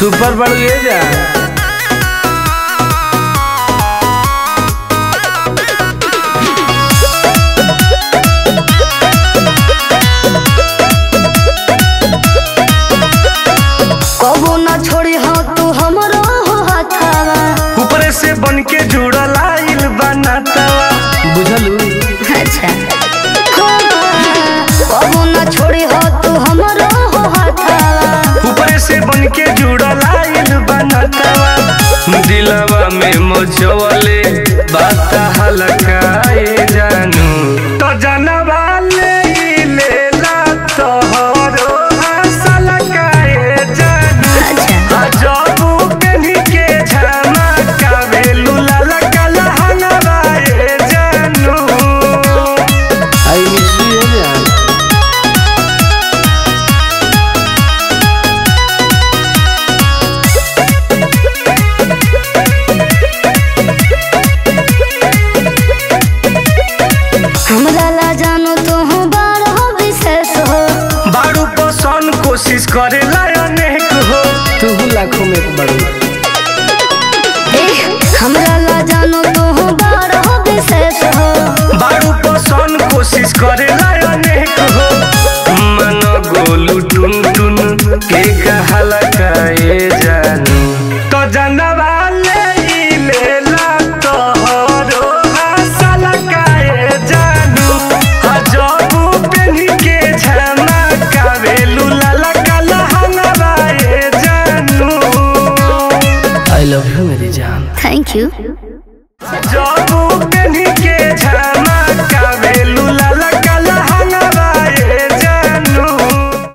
Super बड़ ये जा। में मोजवले कोशिश करे तू लाखों में हमरा ला जानो तो हो हो विशेष हो। बारू पसंद कोशिश करे हो। मन गोलू टुन टुन के कहला काए जानू। तो जानब आई लव यू मेरी जान। Thank you